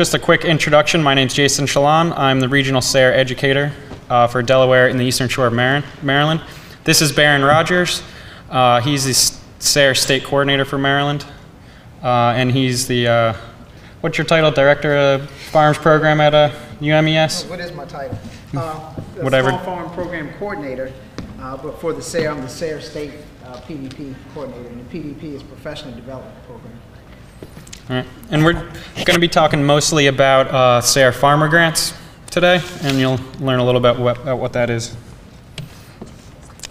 just a quick introduction. My name is Jason Challandes. I'm the regional SARE educator uh, for Delaware in the Eastern Shore of Maryland. This is Berran Rogers. Uh, he's the SARE state coordinator for Maryland. Uh, and he's the, uh, what's your title? Director of Farms Program at uh, UMES? What is my title? Uh, the Whatever. Small Farm Program Coordinator, uh, but for the SARE, I'm the SARE State uh, PDP Coordinator, and the PDP is Professional Development Program. Right. And we're going to be talking mostly about uh, SARE farmer grants today, and you'll learn a little bit what, about what that is.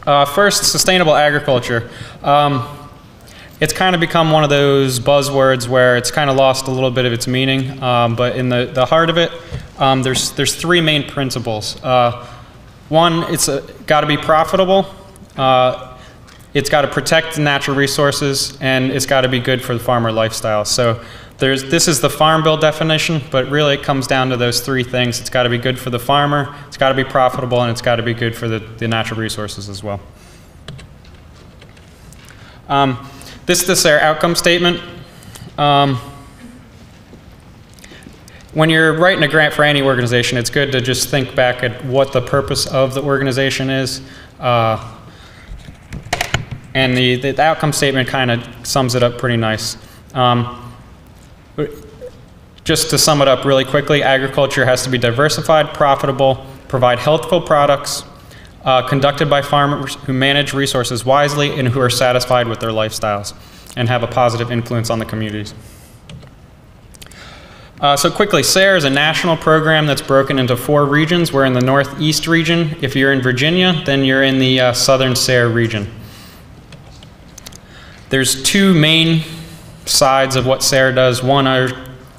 Uh, first, sustainable agriculture. Um, it's kind of become one of those buzzwords where it's kind of lost a little bit of its meaning, um, but in the, the heart of it, um, there's, there's three main principles. Uh, one, it's got to be profitable. Uh, it's got to protect natural resources, and it's got to be good for the farmer lifestyle. So there's, this is the Farm Bill definition, but really it comes down to those three things. It's got to be good for the farmer, it's got to be profitable, and it's got to be good for the, the natural resources as well. Um, this, this is our outcome statement. Um, when you're writing a grant for any organization, it's good to just think back at what the purpose of the organization is. Uh, and the, the outcome statement kind of sums it up pretty nice. Um, just to sum it up really quickly, agriculture has to be diversified, profitable, provide healthful products, uh, conducted by farmers who manage resources wisely and who are satisfied with their lifestyles and have a positive influence on the communities. Uh, so quickly, SARE is a national program that's broken into four regions. We're in the Northeast region. If you're in Virginia, then you're in the uh, Southern SARE region. There's two main sides of what SARE does. One are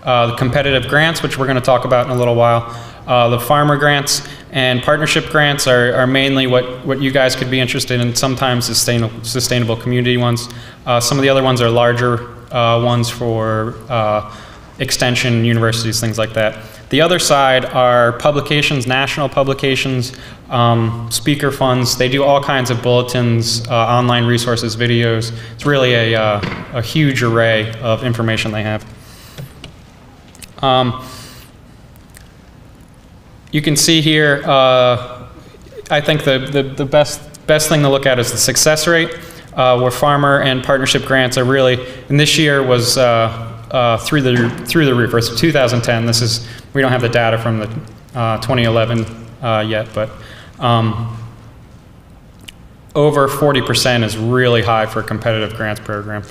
uh, the competitive grants, which we're going to talk about in a little while. Uh, the farmer grants and partnership grants are, are, mainly what, what you guys could be interested in, sometimes sustainable, sustainable community ones. Uh, some of the other ones are larger uh, ones for uh, extension, universities, things like that. The other side are publications, national publications, um, speaker funds. They do all kinds of bulletins, uh, online resources, videos. It's really a, uh, a huge array of information they have. Um, you can see here, uh, I think the, the, the, best, best thing to look at is the success rate, uh, where farmer and partnership grants are really, and this year was uh, uh, through the through the roof. It's 2010. This is we don't have the data from the uh, 2011 uh, yet, but um, over 40% is really high for a competitive grants program.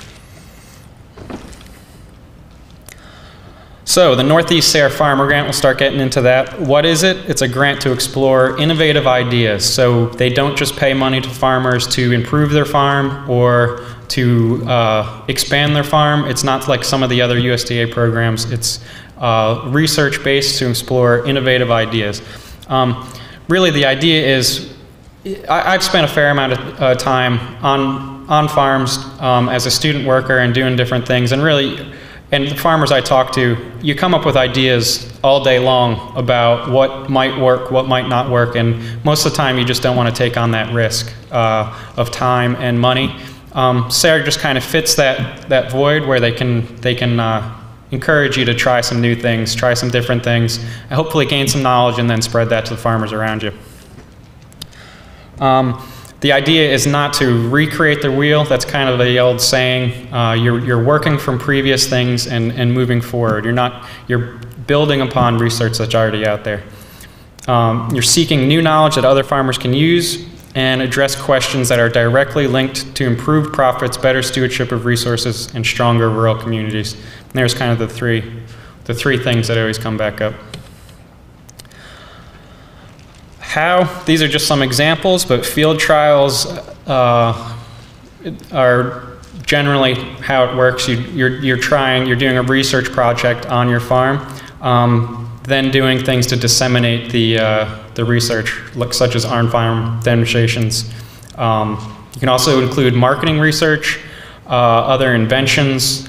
So the Northeast SARE Farmer Grant, we'll start getting into that. What is it? It's a grant to explore innovative ideas. So they don't just pay money to farmers to improve their farm or to uh, expand their farm. It's not like some of the other USDA programs. It's uh, research based to explore innovative ideas. Um, really, the idea is I, have spent a fair amount of uh, time on on farms um, as a student worker and doing different things, and really. And the farmers I talk to, you come up with ideas all day long about what might work, what might not work, and most of the time you just don't want to take on that risk uh, of time and money. Um, SARE just kind of fits that, that void where they can, they can uh, encourage you to try some new things, try some different things, and hopefully gain some knowledge and then spread that to the farmers around you. Um, the idea is not to recreate the wheel. That's kind of the old saying. Uh, you're, you're working from previous things and, and moving forward. You're not, you're building upon research that's already out there. Um, you're seeking new knowledge that other farmers can use and address questions that are directly linked to improved profits, better stewardship of resources, and stronger rural communities. And there's kind of the three, the three things that always come back up. How? These are just some examples, but field trials uh, are generally how it works. You, are you're, you're trying, you're doing a research project on your farm, um, then doing things to disseminate the, uh, the research, such as on-farm demonstrations. Um, you can also include marketing research, uh, other inventions.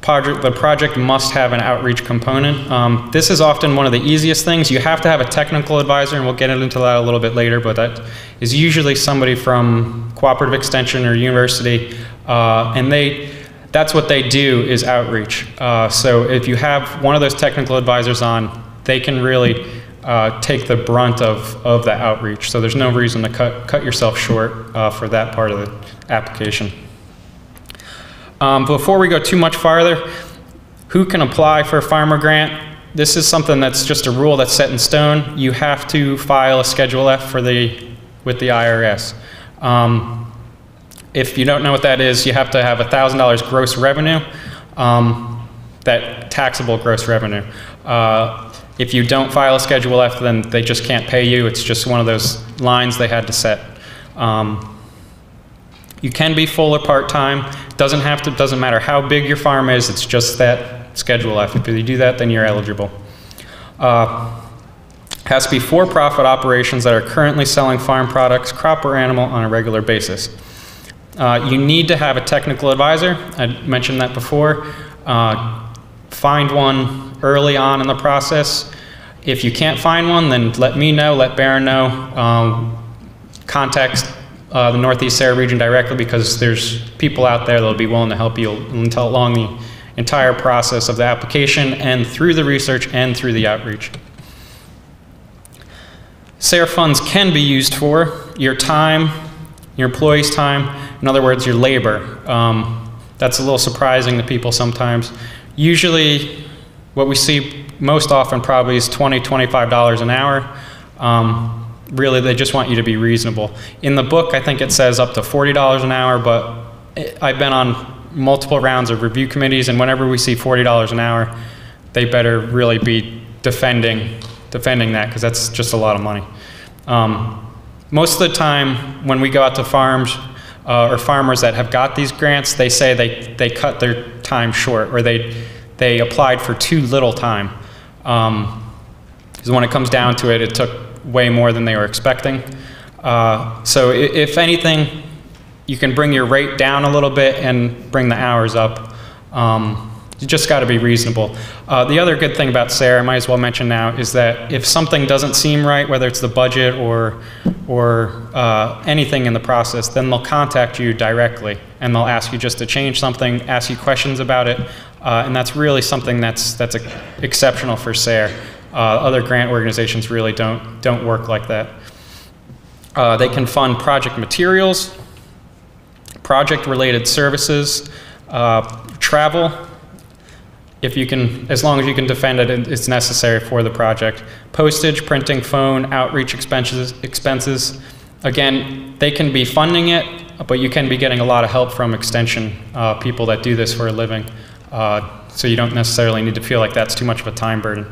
Project, the project must have an outreach component. Um, this is often one of the easiest things. You have to have a technical advisor, and we'll get into that a little bit later, but that is usually somebody from cooperative extension or university, uh, and they that's what they do is outreach. Uh, so if you have one of those technical advisors on, they can really uh, take the brunt of, of that outreach. So there's no reason to cut, cut yourself short uh, for that part of the application. Um, before we go too much farther, who can apply for a farmer grant? This is something that's just a rule that's set in stone. You have to file a Schedule F for the, with the IRS. Um, if you don't know what that is, you have to have $1,000 gross revenue, um, that taxable gross revenue. Uh, if you don't file a Schedule F, then they just can't pay you. It's just one of those lines they had to set. Um, you can be full or part-time. Doesn't have to, doesn't matter how big your farm is, it's just that Schedule F. If you do that, then you're eligible. Uh, has to be for-profit operations that are currently selling farm products, crop or animal on a regular basis. Uh, you need to have a technical advisor. I mentioned that before. Uh, find one early on in the process. If you can't find one, then let me know, let Berran know. Um, contact uh, the Northeast SARE region directly because there's people out there that'll be willing to help you until along the entire process of the application and through the research and through the outreach. SARE funds can be used for your time, your employees' time, in other words, your labor. Um, that's a little surprising to people sometimes. Usually, what we see most often probably is $20, $25 an hour. Um, really, they just want you to be reasonable. In the book, I think it says up to $40 an hour, but I've been on multiple rounds of review committees, and whenever we see $40 an hour, they better really be defending defending that because that's just a lot of money. Um, most of the time, when we go out to farms uh, or farmers that have got these grants, they say they, they cut their time short or they, they applied for too little time. Because um, when it comes down to it, it took way more than they were expecting. Uh, so if anything, you can bring your rate down a little bit and bring the hours up. Um, you just got to be reasonable. Uh, the other good thing about SARE, I might as well mention now, is that if something doesn't seem right, whether it's the budget or, or uh, anything in the process, then they'll contact you directly and they'll ask you just to change something, ask you questions about it, uh, and that's really something that's, that's exceptional for SARE. Uh, other grant organizations really don't, don't work like that. Uh, they can fund project materials, project-related services, uh, travel, if you can, as long as you can defend it, it's necessary for the project. Postage, printing, phone, outreach expenses, expenses. Again, they can be funding it, but you can be getting a lot of help from extension uh, people that do this for a living. Uh, so you don't necessarily need to feel like that's too much of a time burden.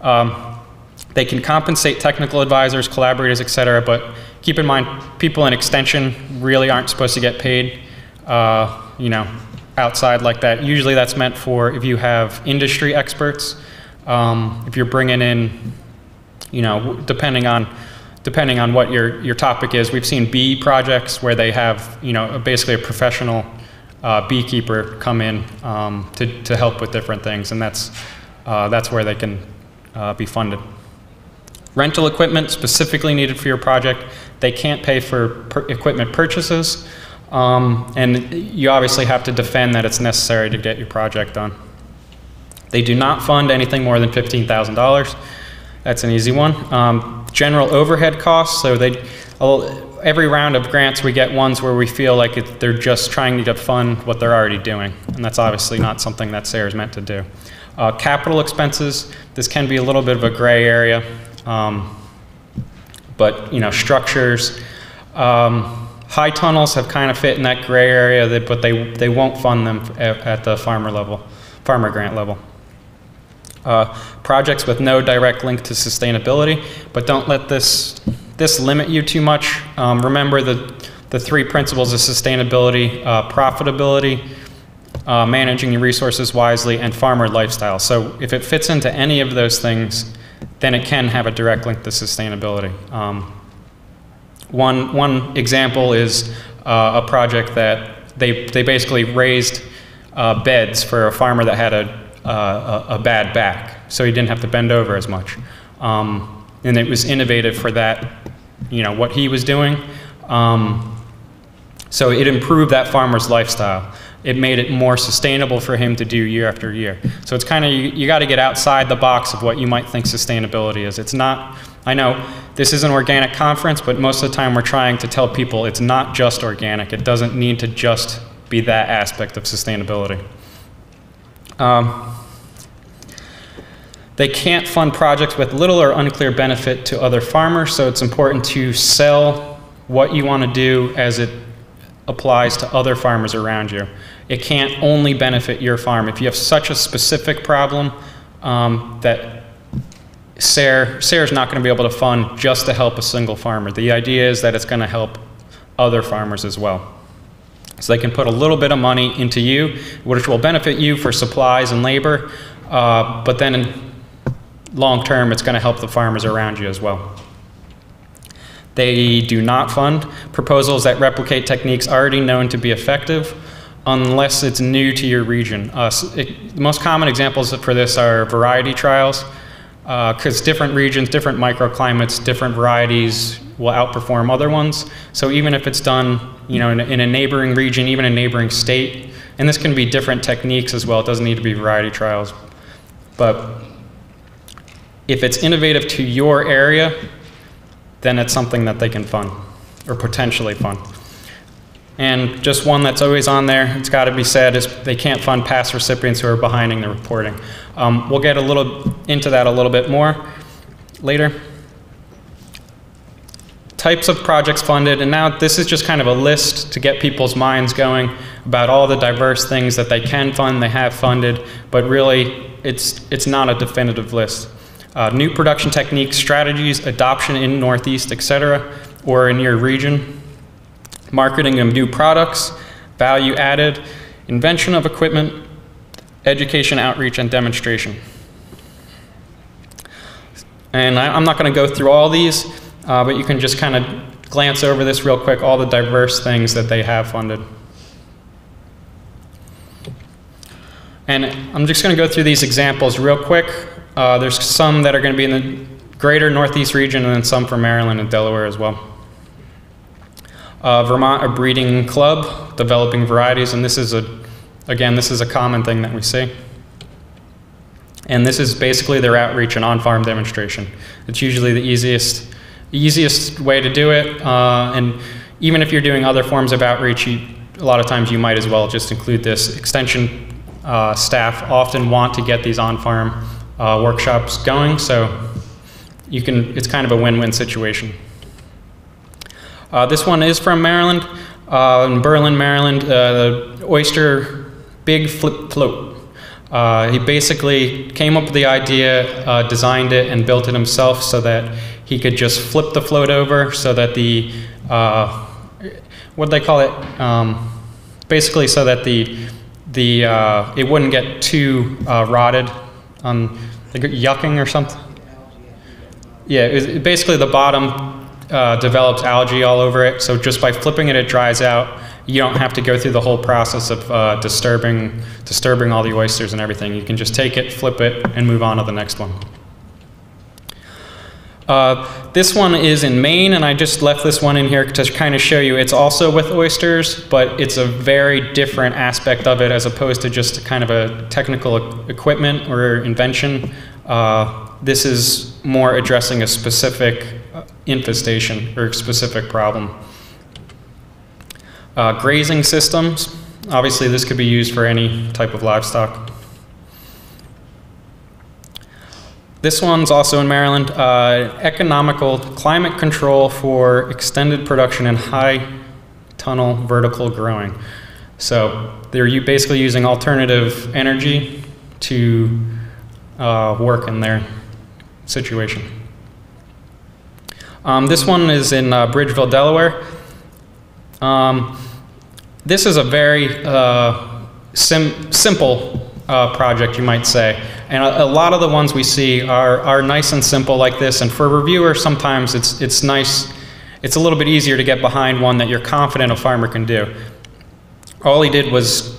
Um, they can compensate technical advisors, collaborators, et cetera, but keep in mind, people in extension really aren't supposed to get paid. Uh, you know, outside like that. Usually that's meant for if you have industry experts, um, if you're bringing in, you know, depending on depending on what your, your topic is. We've seen bee projects where they have, you know, basically a professional uh, beekeeper come in um, to, to help with different things, and that's, uh, that's where they can uh, be funded. Rental equipment specifically needed for your project, they can't pay for equipment purchases, um, and you obviously have to defend that it's necessary to get your project done. They do not fund anything more than $15,000. That's an easy one. Um, general overhead costs, so they, every round of grants we get ones where we feel like it, they're just trying to fund what they're already doing, and that's obviously not something that SARE is meant to do. Uh, capital expenses, this can be a little bit of a gray area, um, but you know, structures, um, High tunnels have kind of fit in that gray area, but they, they won't fund them at, at the farmer level, farmer grant level. Uh, projects with no direct link to sustainability, but don't let this, this limit you too much. Um, remember the, the three principles of sustainability, uh, profitability, uh, managing your resources wisely, and farmer lifestyle. So if it fits into any of those things, then it can have a direct link to sustainability. Um, one, one example is uh, a project that they, they basically raised uh, beds for a farmer that had a, uh, a, a, bad back, so he didn't have to bend over as much. Um, and it was innovative for that, you know, what he was doing. Um, so it improved that farmer's lifestyle. it made it more sustainable for him to do year after year. So it's kind of, you, you got to get outside the box of what you might think sustainability is. It's not, I know this is an organic conference, but most of the time we're trying to tell people it's not just organic. It doesn't need to just be that aspect of sustainability. Um, they can't fund projects with little or unclear benefit to other farmers, so it's important to sell what you want to do as it applies to other farmers around you. It can't only benefit your farm. If you have such a specific problem um, that SARE, SARE is not going to be able to fund just to help a single farmer. The idea is that it's going to help other farmers as well. So they can put a little bit of money into you, which will benefit you for supplies and labor, uh, but then in long term, it's going to help the farmers around you as well. They do not fund proposals that replicate techniques already known to be effective unless it's new to your region. Uh, it, the most common examples for this are variety trials, because uh, different regions, different microclimates, different varieties will outperform other ones. So even if it's done you know, in, in a neighboring region, even a neighboring state, and this can be different techniques as well, it doesn't need to be variety trials. But if it's innovative to your area, then it's something that they can fund or potentially fund. And just one that's always on there, it's got to be said, is they can't fund past recipients who are behind in the reporting. Um, we'll get a little into that a little bit more later. Types of projects funded, and now this is just kind of a list to get people's minds going about all the diverse things that they can fund, they have funded, but really it's, it's not a definitive list uh, new production techniques, strategies, adoption in Northeast, etc., or in your region, marketing of new products, value added, invention of equipment, education, outreach, and demonstration. And I, am not going to go through all these, uh, but you can just kind of glance over this real quick, all the diverse things that they have funded. And I'm just going to go through these examples real quick. Uh, there's some that are going to be in the greater Northeast region and then some from Maryland and Delaware as well. Uh, Vermont, a breeding club, developing varieties, and this is a, again, this is a common thing that we see. And this is basically their outreach and on-farm demonstration. It's usually the easiest, easiest way to do it, uh, and even if you're doing other forms of outreach, you, a lot of times you might as well just include this. Extension uh, staff often want to get these on-farm uh, workshops going, so you can, it's kind of a win-win situation. Uh, this one is from Maryland, uh, in Berlin, Maryland, uh, the oyster big flip float. Uh, he basically came up with the idea, uh, designed it, and built it himself so that he could just flip the float over so that the, what do they call it? Um, basically so that the, the, it wouldn't get too rotted on like yucking or something. Yeah, it basically the bottom uh, develops algae all over it. So just by flipping it, it dries out. You don't have to go through the whole process of uh, disturbing, disturbing all the oysters and everything. You can just take it, flip it, and move on to the next one. Uh, this one is in Maine, and I just left this one in here to kind of show you it's also with oysters, but it's a very different aspect of it as opposed to just kind of a technical equipment or invention. Uh, this is more addressing a specific infestation or specific problem. Uh, grazing systems, obviously this could be used for any type of livestock. This one's also in Maryland. Uh, economical climate control for extended production and high tunnel vertical growing. So they're you basically using alternative energy to uh, work in their situation. Um, this one is in uh, Bridgeville, Delaware. Um, this is a very uh, sim simple uh, project, you might say. And a, a, lot of the ones we see are, are nice and simple like this. And for a reviewer, sometimes it's, it's nice, it's a little bit easier to get behind one that you're confident a farmer can do. All he did was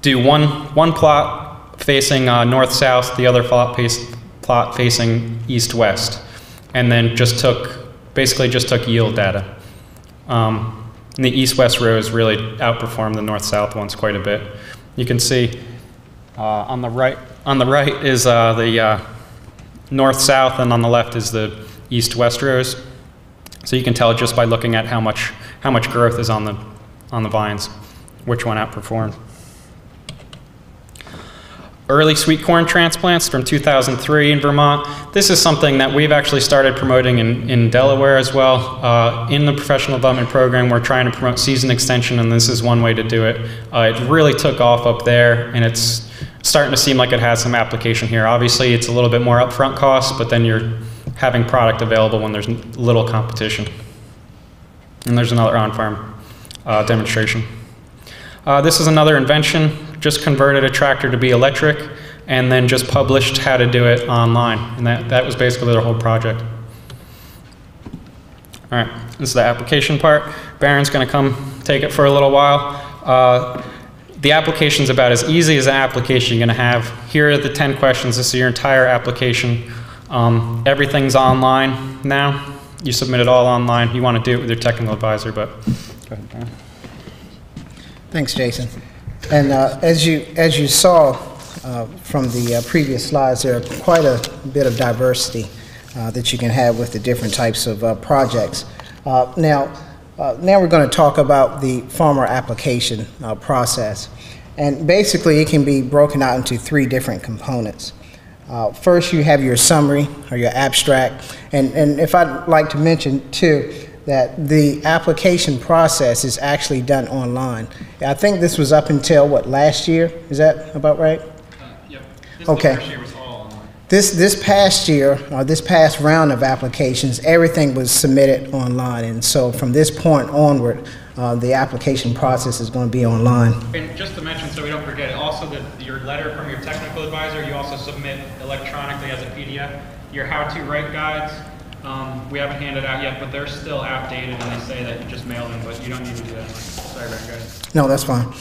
do one, one plot facing uh, north-south, the other plot, face, plot facing east-west. And then just took, basically just took yield data. Um, the east-west rows really outperformed the north-south ones quite a bit. You can see uh, on the right, on the right is uh, the uh, north-south, and on the left is the east-west rows. So you can tell just by looking at how much how much growth is on the on the vines, which one outperformed. Early sweet corn transplants from 2003 in Vermont. This is something that we've actually started promoting in, in Delaware as well. Uh, in the professional development program, we're trying to promote season extension, and this is one way to do it. Uh, it really took off up there, and it's starting to seem like it has some application here. Obviously, it's a little bit more upfront cost, but then you're having product available when there's little competition. And there's another on-farm uh, demonstration. Uh, this is another invention, just converted a tractor to be electric and then just published how to do it online. And that, that was basically their whole project. All right, this is the application part. Berran's gonna come take it for a little while. Uh, the application's about as easy as an application you're gonna have. Here are the 10 questions. This is your entire application. Um, everything's online now. You submit it all online. You wanna do it with your technical advisor, but go ahead, Baron. Thanks, Jason. And uh, as you as you saw uh, from the uh, previous slides, there are quite a bit of diversity uh, that you can have with the different types of uh, projects. Uh, now, now we're going to talk about the farmer application process, and basically it can be broken out into three different components. first, you have your summary or your abstract, and and if I'd like to mention too that the application process is actually done online. I think this was up until what last year. Is that about right? Uh, yep. This okay. This this past year, or this past round of applications, everything was submitted online, and so from this point onward, uh, the application process is going to be online. And just to mention, so we don't forget, also that your letter from your technical advisor, you also submit electronically as a PDF. Your how-to write guides, um, we haven't handed out yet, but they're still outdated, and they say that you just mail them, but you don't need to do that. Sorry about guys. No, that's fine.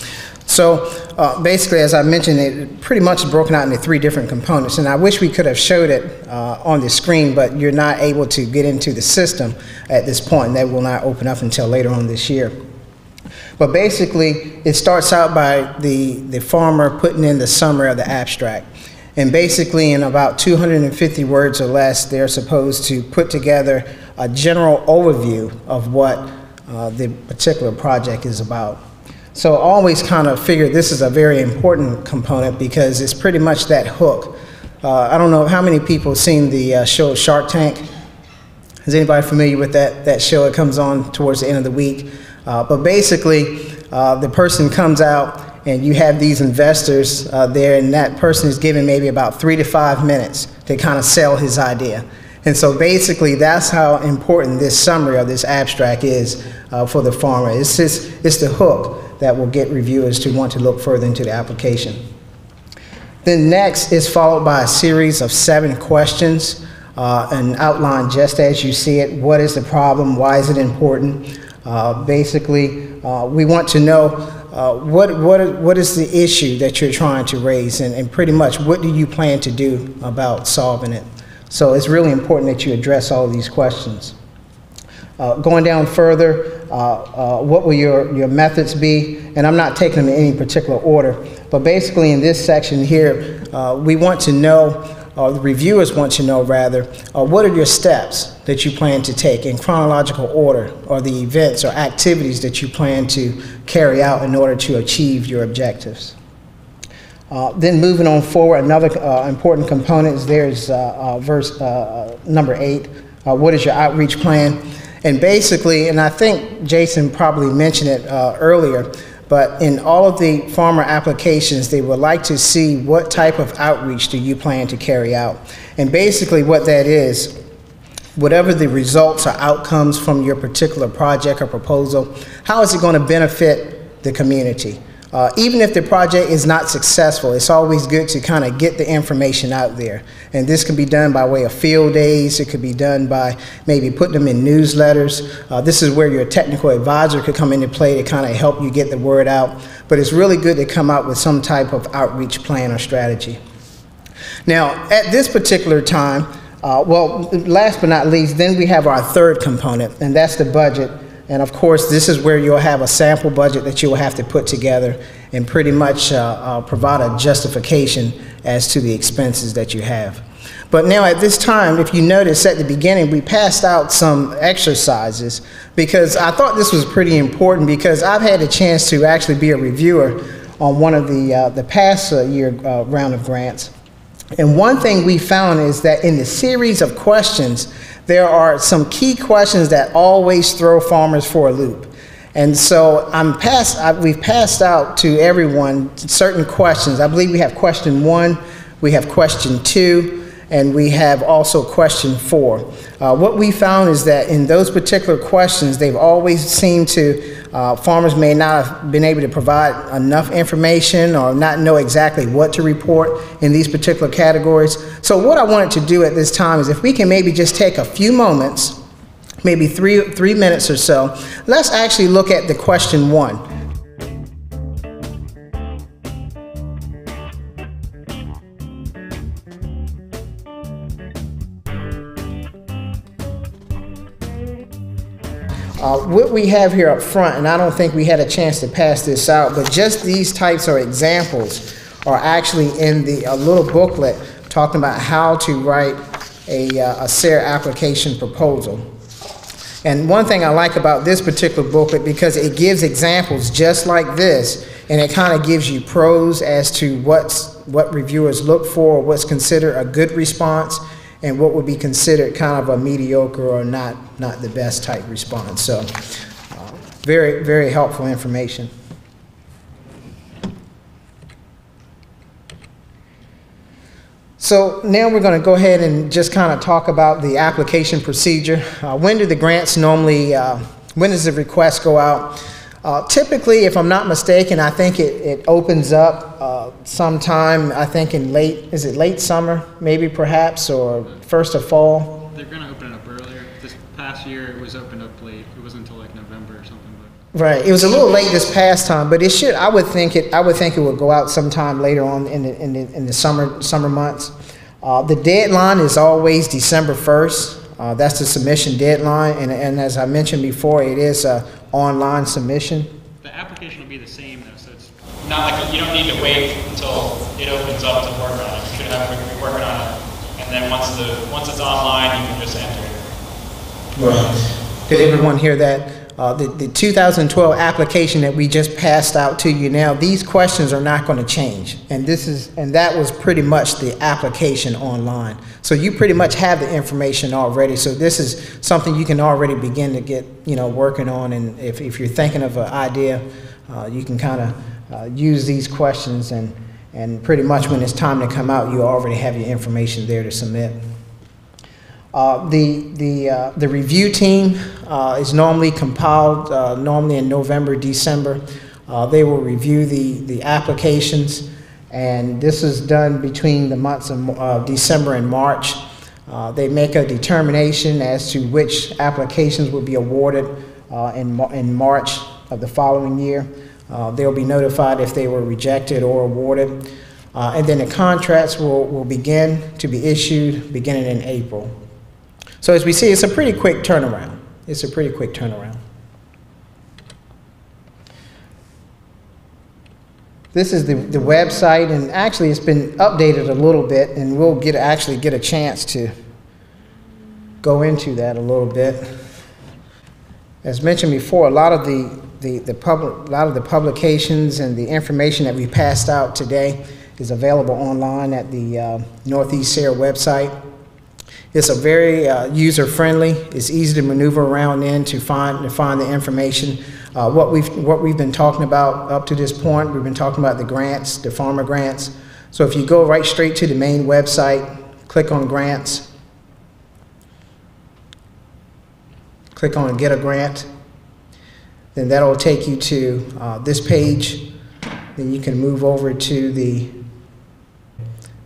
So uh, basically, as I mentioned, it pretty much is broken out into three different components. And I wish we could have showed it uh, on the screen, but you're not able to get into the system at this point, and that will not open up until later on this year. But basically, it starts out by the, the farmer putting in the summary of the abstract. And basically, in about 250 words or less, they're supposed to put together a general overview of what uh, the particular project is about. So always kind of figure this is a very important component because it's pretty much that hook. Uh, I don't know how many people have seen the uh, show Shark Tank. Is anybody familiar with that, that show? It comes on towards the end of the week. Uh, but basically, uh, the person comes out and you have these investors uh, there, and that person is given maybe about three to five minutes to kind of sell his idea. And so basically, that's how important this summary or this abstract is uh, for the farmer. It's, just, it's the hook that will get reviewers to want to look further into the application. Then next is followed by a series of seven questions, uh, and outline just as you see it. What is the problem? Why is it important? Uh, basically, uh, we want to know uh, what, what, what is the issue that you're trying to raise, and, and pretty much what do you plan to do about solving it? So it's really important that you address all these questions. Uh, going down further, uh, uh, what will your, your methods be? And I'm not taking them in any particular order, but basically in this section here, uh, we want to know the reviewers want to know rather, uh, what are your steps that you plan to take in chronological order, or the events or activities that you plan to carry out in order to achieve your objectives. Uh, then moving on forward, another uh, important component is there's uh, uh, verse uh, number eight. what is your outreach plan? And basically, and I think Jason probably mentioned it earlier, but in all of the farmer applications, they would like to see what type of outreach do you plan to carry out. And basically what that is, whatever the results or outcomes from your particular project or proposal, how is it going to benefit the community? Uh, even if the project is not successful, it's always good to kind of get the information out there. And this can be done by way of field days. It could be done by maybe putting them in newsletters. Uh, this is where your technical advisor could come into play to kind of help you get the word out. But it's really good to come out with some type of outreach plan or strategy. Now, at this particular time, uh, well, last but not least, then we have our third component, and that's the budget And of course, this is where you'll have a sample budget that you will have to put together and pretty much uh, uh, provide a justification as to the expenses that you have. But now at this time, if you notice at the beginning, we passed out some exercises because I thought this was pretty important because I've had a chance to actually be a reviewer on one of the, uh, the past uh, year uh, round of grants. And one thing we found is that in the series of questions, there are some key questions that always throw farmers for a loop. And so I'm pass, I, we've passed out to everyone certain questions. I believe we have question one, we have question two, and we have also question four. Uh, what we found is that in those particular questions, they've always seemed to, uh, farmers may not have been able to provide enough information or not know exactly what to report in these particular categories. So what I wanted to do at this time is if we can maybe just take a few moments, maybe three, three minutes or so, let's actually look at the question one. Uh, what we have here up front, and I don't think we had a chance to pass this out, but just these types of examples are actually in the a little booklet talking about how to write a, uh, a SARE application proposal. And one thing I like about this particular booklet because it gives examples just like this, and it kind of gives you pros as to what's what reviewers look for, what's considered a good response, and what would be considered kind of a mediocre or not, not the best type response. So uh, very, very helpful information. So now we're going to go ahead and just kind of talk about the application procedure. Uh, when do the grants normally, uh, when does the request go out? Uh, typically, if I'm not mistaken, I think it, it opens up uh, sometime, I think in late, is it late summer, maybe perhaps, or first of fall? They're going to open it up earlier. This past year, it was opened up late. It wasn't until like November or something. But. Right. It was a little late this past time, but it should. I would think it. I would think it would go out sometime later on in the in the, in the summer summer months. Uh, the deadline is always December first. Uh, that's the submission deadline, and, and as I mentioned before, it is a online submission. The application will be the same though, so it's not like you don't need to wait until it opens up to work on it. You should have to be working on it, and then once the once it's online, you can just enter it. Right. Did everyone hear that? Uh, the, the 2012 application that we just passed out to you now, these questions are not going to change. And this is, and that was pretty much the application online. So you pretty much have the information already. So this is something you can already begin to get, you know, working on. And if, if you're thinking of an idea, uh, you can kind of uh, use these questions and, and pretty much when it's time to come out, you already have your information there to submit. Uh, the, the, uh, the review team uh, is normally compiled uh, normally in November, December. Uh, they will review the, the applications, and this is done between the months of December and March. they make a determination as to which applications will be awarded in, in March of the following year. they'll be notified if they were rejected or awarded. and then the contracts will, will begin to be issued beginning in April. So as we see, it's a pretty quick turnaround. It's a pretty quick turnaround. This is the, the website, and actually it's been updated a little bit, and we'll get actually get a chance to go into that a little bit. As mentioned before, a lot of the, the, the public, a lot of the publications and the information that we passed out today is available online at the uh, Northeast SARE website. It's a very uh, user friendly. It's easy to maneuver around in to find to find the information. Uh, what we've what we've been talking about up to this point, we've been talking about the grants, the farmer grants. So if you go right straight to the main website, click on grants, click on get a grant, then that'll take you to uh, this page. Then you can move over to the,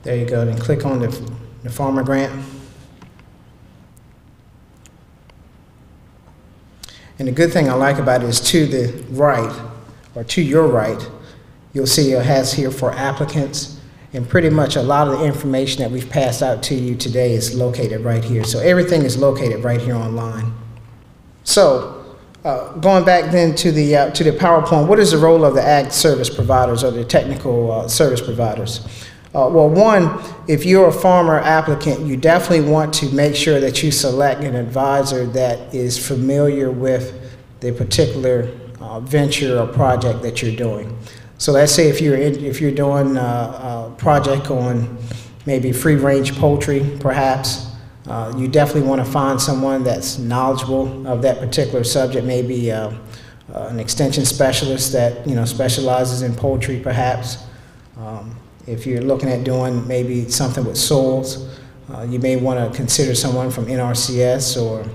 there you go, then click on the, the farmer grant. And the good thing I like about it is to the right, or to your right, you'll see it has here for applicants. And pretty much a lot of the information that we've passed out to you today is located right here. So everything is located right here online. So uh, going back then to the, uh, to the PowerPoint, what is the role of the ag service providers or the technical uh, service providers? Uh, well, one, if you're a farmer applicant, you definitely want to make sure that you select an advisor that is familiar with the particular uh, venture or project that you're doing. So let's say if you're in, if you're doing uh, a project on maybe free range poultry, perhaps, uh, you definitely want to find someone that's knowledgeable of that particular subject, maybe uh, uh, an extension specialist that you know specializes in poultry, perhaps. Um, if you're looking at doing maybe something with soils, uh, you may want to consider someone from NRCS or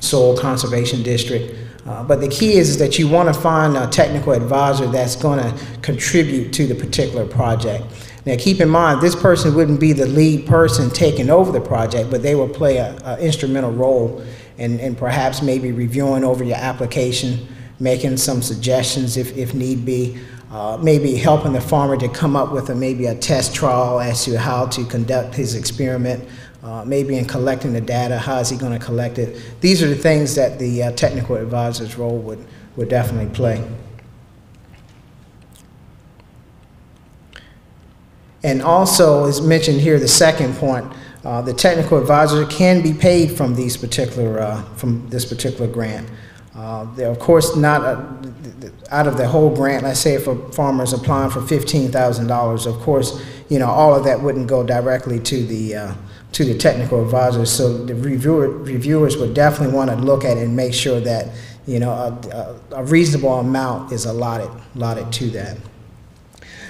Soil Conservation District. Uh, but the key is, is that you want to find a technical advisor that's going to contribute to the particular project. Now, keep in mind, this person wouldn't be the lead person taking over the project, but they will play an instrumental role in, in perhaps maybe reviewing over your application, making some suggestions if, if need be, uh, maybe helping the farmer to come up with a, maybe a test trial as to how to conduct his experiment, uh, maybe in collecting the data, how is he going to collect it. These are the things that the uh, technical advisor's role would, would definitely play. And also, as mentioned here, the second point, uh, the technical advisor can be paid from these particular, uh, from this particular grant. Uh, they're of course not a, out of the whole grant. Let's say if a applying for fifteen thousand dollars, of course, you know all of that wouldn't go directly to the uh, to the technical advisors. So the reviewer, reviewers would definitely want to look at it and make sure that you know a, a, a reasonable amount is allotted allotted to that.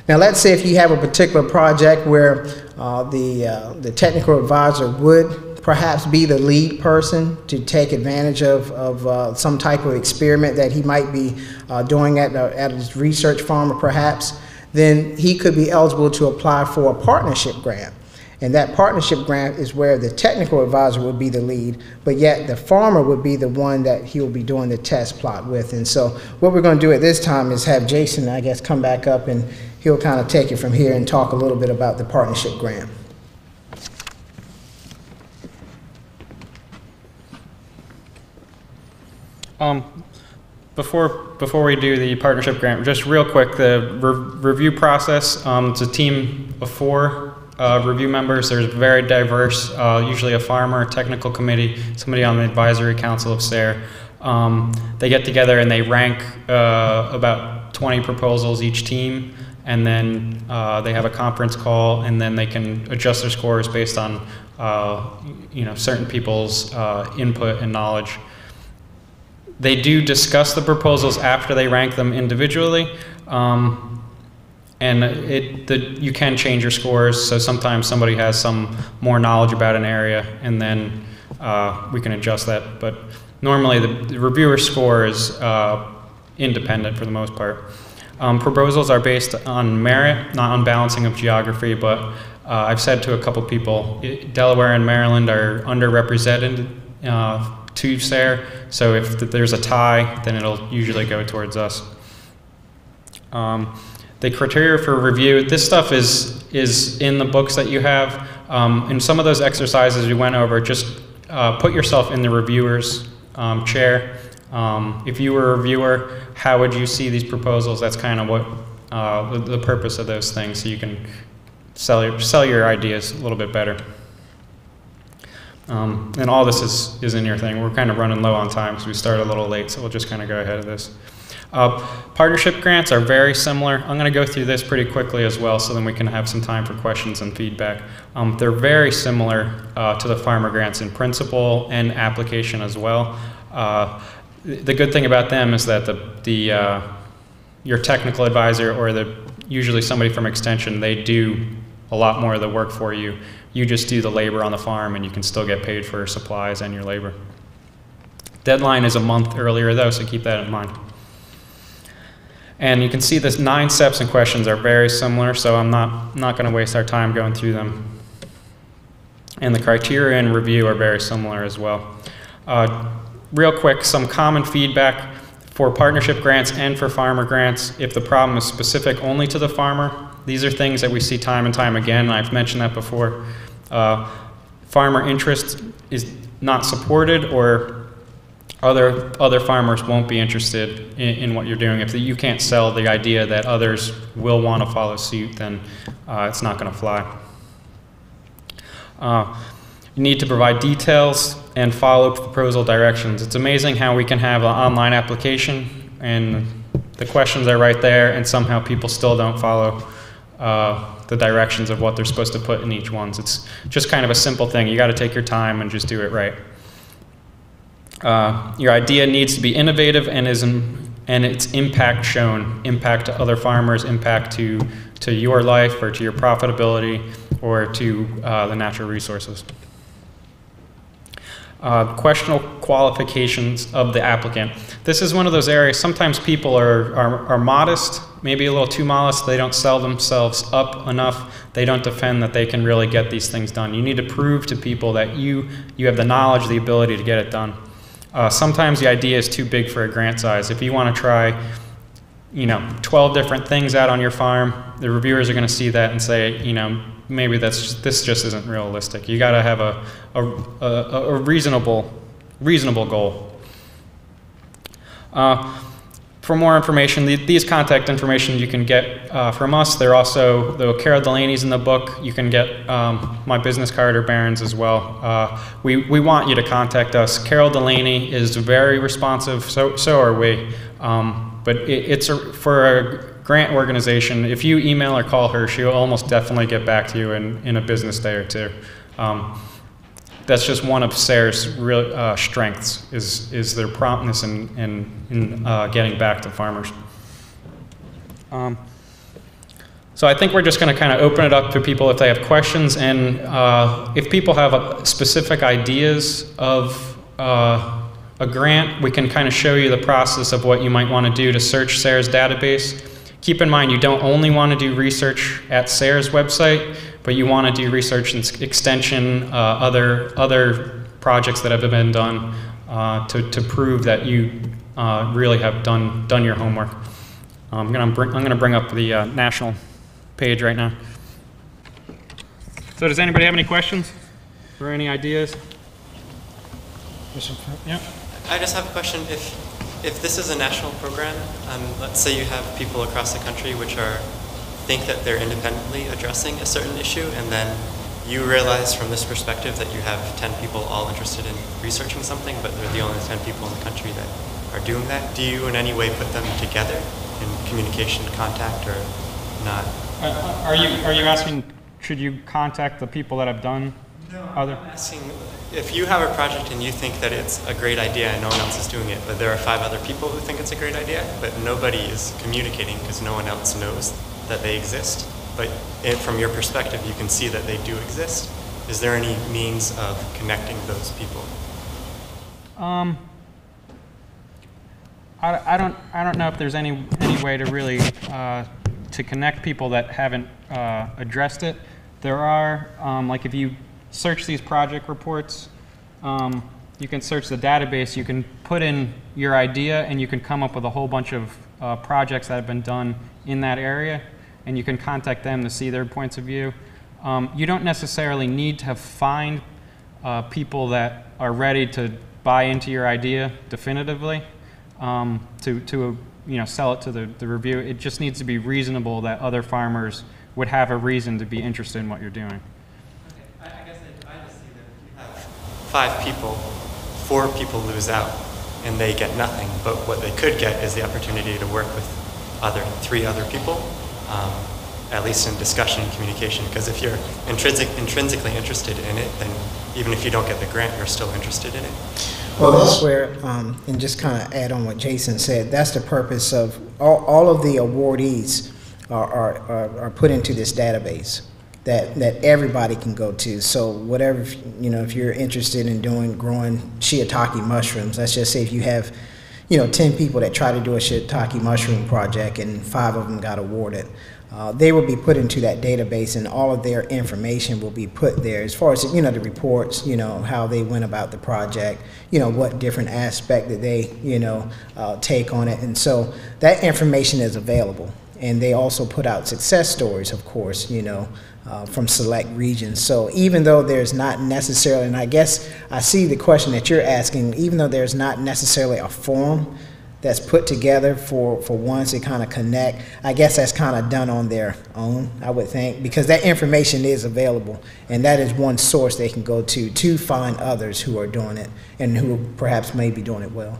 Now, let's say if you have a particular project where uh, the, uh, the technical advisor would perhaps be the lead person to take advantage of, of uh, some type of experiment that he might be uh, doing at, uh, at his research farm, or perhaps, then he could be eligible to apply for a partnership grant. And that partnership grant is where the technical advisor would be the lead, but yet the farmer would be the one that he will be doing the test plot with. And so what we're going to do at this time is have Jason, I guess, come back up and he'll kind of take it from here and talk a little bit about the partnership grant. Um, before before we do the partnership grant, just real quick, the re review process. Um, it's a team of four uh, review members. There's very diverse, uh, usually a farmer, technical committee, somebody on the advisory council of SARE. Um, they get together and they rank uh, about 20 proposals each team, and then uh, they have a conference call, and then they can adjust their scores based on uh, you know certain people's uh, input and knowledge. They do discuss the proposals after they rank them individually. Um, and it the, you can change your scores. So sometimes somebody has some more knowledge about an area, and then uh, we can adjust that. But normally, the, the reviewer score is uh, independent for the most part. Um, proposals are based on merit, not on balancing of geography. But uh, I've said to a couple people, Delaware and Maryland are underrepresented to SARE. So if there's a tie, then it'll usually go towards us. Um, the criteria for review, this stuff is, is in the books that you have. Um, in some of those exercises we went over, just uh, put yourself in the reviewer's um, chair. Um, if you were a reviewer, how would you see these proposals? That's kind of what uh, the, the, purpose of those things, so you can sell your, sell your ideas a little bit better. Um, and all this is, is in your thing. We're kind of running low on time because we started a little late, so we'll just kind of go ahead of this. Uh, partnership grants are very similar. I'm going to go through this pretty quickly as well so then we can have some time for questions and feedback. Um, they're very similar uh, to the farmer grants in principle and application as well. Uh, the good thing about them is that the, the, uh, your technical advisor or the, usually somebody from extension, they do a lot more of the work for you. You just do the labor on the farm and you can still get paid for supplies and your labor. Deadline is a month earlier though, so keep that in mind. And you can see the nine steps and questions are very similar, so I'm not, not going to waste our time going through them. And the criteria and review are very similar as well. Uh, real quick, some common feedback for partnership grants and for farmer grants. If the problem is specific only to the farmer, these are things that we see time and time again. I've mentioned that before. Uh, farmer interest is not supported or other other farmers won't be interested in, in what you're doing. If you can't sell the idea that others will want to follow suit, then uh, it's not going to fly. Uh, you need to provide details and follow proposal directions. It's amazing how we can have an online application and the questions are right there, and somehow people still don't follow uh, the directions of what they're supposed to put in each one. It's just kind of a simple thing. You got to take your time and just do it right. Uh, your idea needs to be innovative and is in, and its impact shown, impact to other farmers, impact to to your life or to your profitability or to uh, the natural resources. Uh, questionable qualifications of the applicant. This is one of those areas, sometimes people are, are, are, modest, maybe a little too modest, they don't sell themselves up enough, they don't defend that they can really get these things done. You need to prove to people that you, you have the knowledge, the ability to get it done. Uh, sometimes the idea is too big for a grant size. If you want to try, you know, 12 different things out on your farm, the reviewers are going to see that and say, you know, maybe that's just, this just isn't realistic. You got to have a, a, a, a, reasonable reasonable goal. Uh, for more information, the, these contact information you can get uh, from us. They're also, the Carol Delaney's in the book. You can get um, my business card or Berran's as well. Uh, we, we want you to contact us. Carol Delaney is very responsive, so, so are we. Um, but it, it's a, for a grant organization, if you email or call her, she'll almost definitely get back to you in, in a business day or two. Um, that's just one of SARE's real uh, strengths is, is their promptness in, in, in uh, getting back to farmers. Um, so I think we're just going to kind of open it up to people if they have questions, and uh, if people have specific ideas of uh, a grant, we can kind of show you the process of what you might want to do to search SARE's database. Keep in mind, you don't only want to do research at SARE's website, but you want to do research and extension, uh, other, other projects that have been done uh, to, to prove that you uh, really have done, done your homework. Um, I'm going to bring, I'm going to bring up the uh, national page right now. So does anybody have any questions or any ideas? Yeah. I just have a question. If if this is a national program, um, let's say you have people across the country which are think that they're independently addressing a certain issue, and then you realize from this perspective that you have 10 people all interested in researching something, but they're the only 10 people in the country that are doing that. Do you in any way put them together in communication, contact, or not? Uh, are you are you asking? Should you contact the people that have done no, other? I'm asking if you have a project and you think that it's a great idea and no one else is doing it, but there are five other people who think it's a great idea, but nobody is communicating because no one else knows that they exist, but it, from your perspective, you can see that they do exist. Is there any means of connecting those people? Um, I, I don't I don't know if there's any any way to really uh, to connect people that haven't uh, addressed it. There are um, like if you search these project reports. Um, you can search the database, you can put in your idea, and you can come up with a whole bunch of uh, projects that have been done in that area, and you can contact them to see their points of view. Um, you don't necessarily need to find uh, people that are ready to buy into your idea definitively um, to, to you know, sell it to the, the review. It just needs to be reasonable that other farmers would have a reason to be interested in what you're doing. Five people, four people lose out and they get nothing. But what they could get is the opportunity to work with other three other people, um, at least in discussion and communication. Because if you're intrinsic, intrinsically interested in it, then even if you don't get the grant, you're still interested in it. Well, that's where, um, and just kind of add on what Jason said, that's the purpose of all, all of the awardees are, are, are put into this database that that everybody can go to. So whatever you know, if you're interested in doing growing shiitake mushrooms, let's just say if you have, you know, ten people that try to do a shiitake mushroom project and five of them got awarded. Uh, they will be put into that database and all of their information will be put there as far as you know the reports you know how they went about the project you know what different aspect that they you know uh, take on it and so that information is available and they also put out success stories, of course, you know, uh, from select regions. So even though there's not necessarily, and I guess I see the question that you're asking, even though there's not necessarily a forum that's put together for, for ones to kind of connect, I guess that's kind of done on their own, I would think, because that information is available, and that is one source they can go to to find others who are doing it and who perhaps may be doing it well.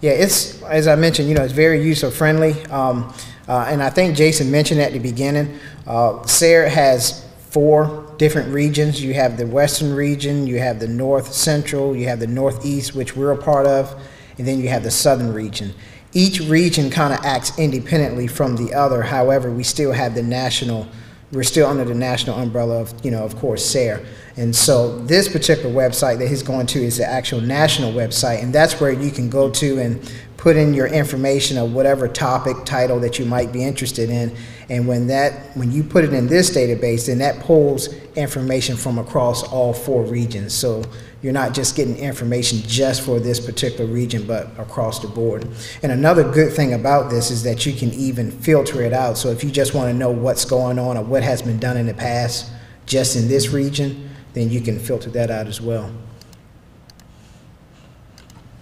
Yeah, it's, as I mentioned, you know, it's very user-friendly. Um, uh, and I think Jason mentioned at the beginning, uh, SARE has four different regions. You have the western region, you have the north central, you have the northeast, which we're a part of, and then you have the southern region. Each region kind of acts independently from the other. However, we still have the national, we're still under the national umbrella of, you know, of course, SARE. And so this particular website that he's going to is the actual national website, and that's where you can go to and put in your information of whatever topic, title that you might be interested in. And when that, when you put it in this database, then that pulls information from across all four regions. So you're not just getting information just for this particular region, but across the board. And another good thing about this is that you can even filter it out. So if you just want to know what's going on or what has been done in the past, just in this region, then you can filter that out as well.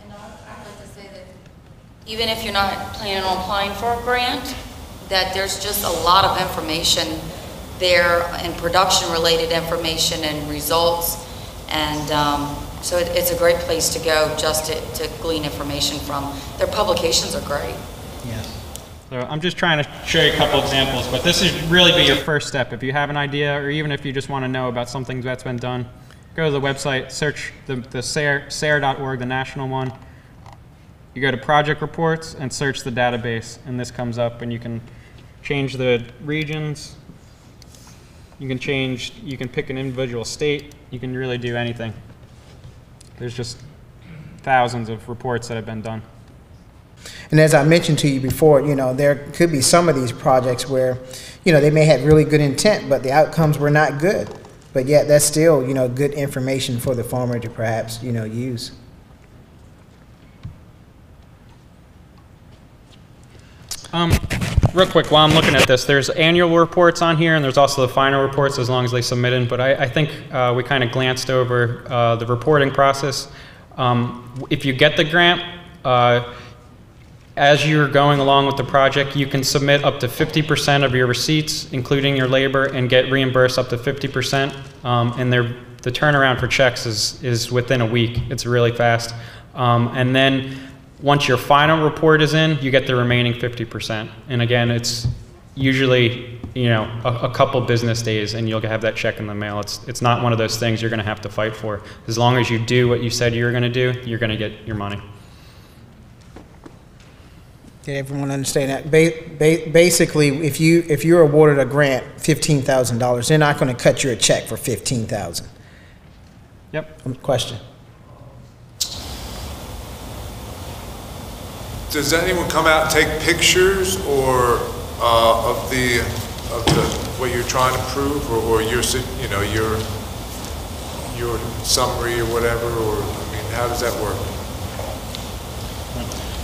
And I- like to say that even if you're not planning on applying for a grant, that there's just a lot of information there and production-related information and results. And um, so it- it's a great place to go just to to glean information from. Their publications are great. Yes. So I'm just trying to show you a couple examples, but this is really be your first step. If you have an idea, or even if you just want to know about something that's been done, go to the website, search the, the SARE, SARE.org, the national one. You go to project reports and search the database, and this comes up, and you can change the regions. You can change, you can pick an individual state. You can really do anything. There's just thousands of reports that have been done. And as I mentioned to you before, you know, there could be some of these projects where, you know, they may have really good intent, but the outcomes were not good. But yet that's still, you know, good information for the farmer to perhaps, you know, use. Um, real quick, while I'm looking at this, there's annual reports on here, and there's also the final reports as long as they submit in. But I, I think uh, we kind of glanced over uh, the reporting process. Um, if you get the grant, uh, as you're going along with the project, you can submit up to 50% of your receipts, including your labor, and get reimbursed up to 50%. Um, and the turnaround for checks is, is within a week. It's really fast. Um, and then once your final report is in, you get the remaining 50%. And again, it's usually you know a, a couple business days, and you'll have that check in the mail. It's it's not one of those things you're going to have to fight for. As long as you do what you said you were going to do, you're going to get your money. Did everyone understand that? Ba- ba- basically, if you if you're awarded a grant, fifteen thousand dollars, they're not going to cut you a check for fifteen thousand. Yep. Question. Does anyone come out and take pictures or, uh, of the, of the, what you're trying to prove, or, or your, you know, your, your summary or whatever, or, I mean, how does that work?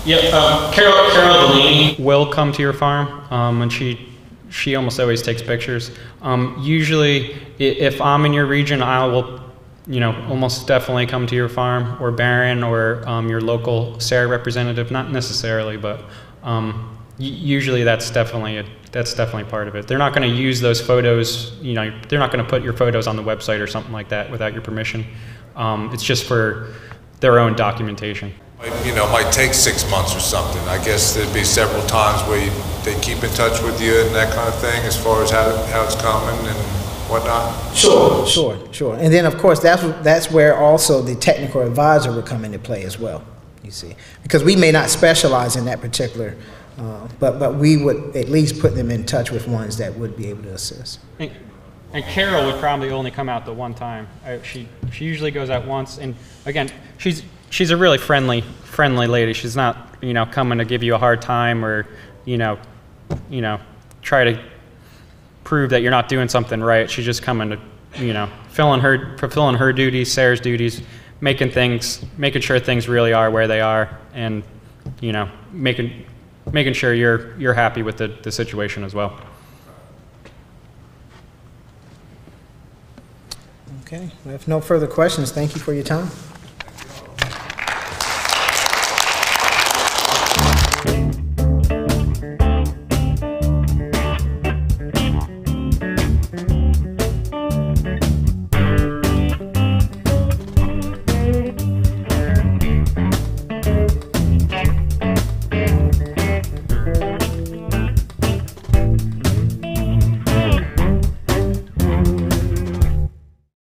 Yeah, Um, Carol Carol Delaney will come to your farm, um, and she she almost always takes pictures. Um, usually, if I'm in your region, I will, you know, almost definitely come to your farm or Berran or um, your local SARE representative. Not necessarily, but um, usually that's definitely a, that's definitely part of it. They're not going to use those photos. You know, they're not going to put your photos on the website or something like that without your permission. Um, it's just for their own documentation. You know, it might take six months or something. I guess there'd be several times where you- they keep in touch with you and that kind of thing, as far as how, how it's coming and whatnot. Sure, sure, sure. And then, of course, that's that's where also the technical advisor would come into play as well. You see, because we may not specialize in that particular, uh, but but we would at least put them in touch with ones that would be able to assist. And, and Carol would probably only come out the one time. I, she she usually goes out once, and again, she's she's a really friendly friendly lady. She's not you know coming to give you a hard time or you know you know try to prove that you're not doing something right. She's just coming to you know filling her fulfilling her duties, SARE's duties, making things making sure things really are where they are, and you know making making sure you're, you're happy with the, the situation as well. Okay, if no further questions, thank you for your time.